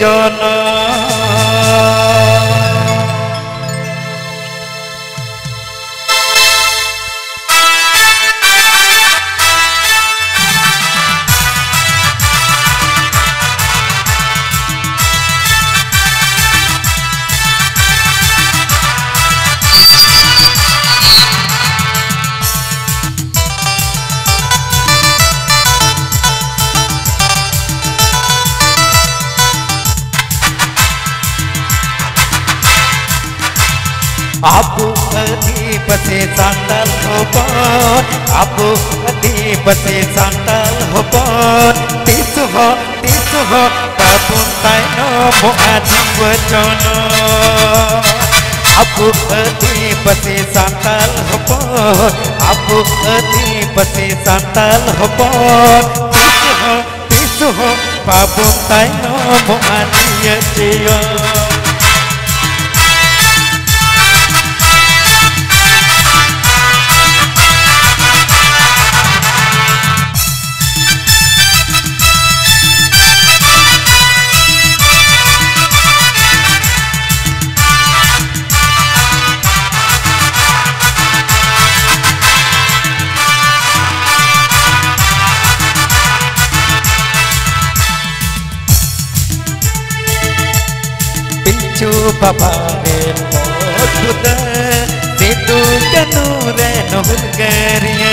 জন आपू अदीप से सांडल हो पान आपू अदीप हो पान तीस हो तीस हो बाबुन ताइनो मो जोनो आपू अदीप से सांडल हो पान आपू अदीप से सांडल हो पान हो, तीस हो बाबुन ताइनो मो जोनो ಯೇಸು ಪಪವೆಲ್ಲೋದುದ ಸೇತು ಕನೂರನು ಹುಲ್ಗರಿಯ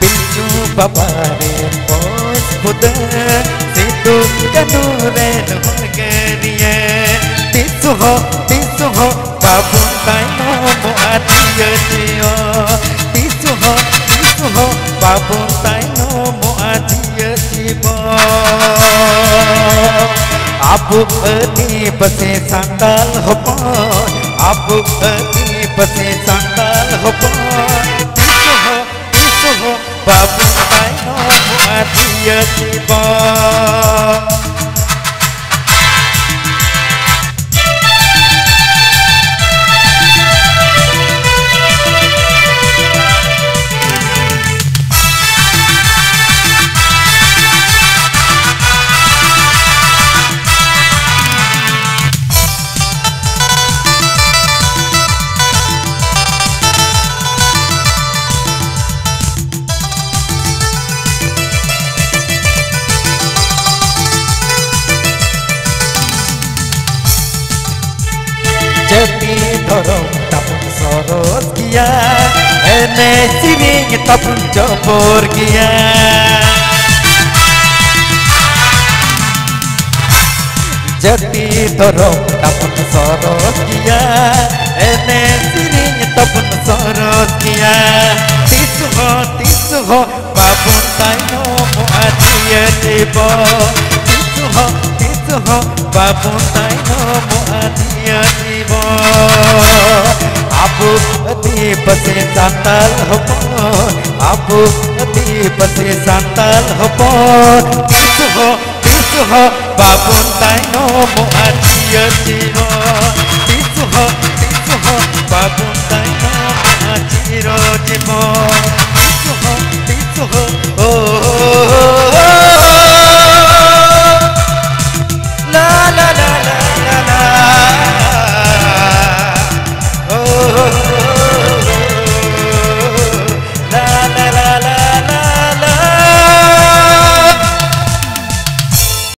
ಬಿಲ್ಚು ಪಪವೆ ಪೋಸ್ಬುದ ಸೇತು ಕನೂರನು ಹುಲ್ಗರಿಯ ತಿಸು ಹೋ ತಿಸು ಹೋ ಬಾಬು ತಾಯೋ ಮುಆತಿಯ ತಿಯೋ ತಿಸು ಹೋ ತಿಸು ಹೋ ಬಾಬು ತಾಯೋ ಮುಆತಿಯ ತಿಬೋ अबू अली बसे संदल हो अबू अली बसे Siring tapun sorot kia Tisu ho, tisu ho Babun taino mo adiye tibo Tisu ho, tisu ho Babun taino pasi santal hopo abu ati pasi santal hopo isu ho isu ho babun tai no mo ati ati ho isu ho isu ho babun tai no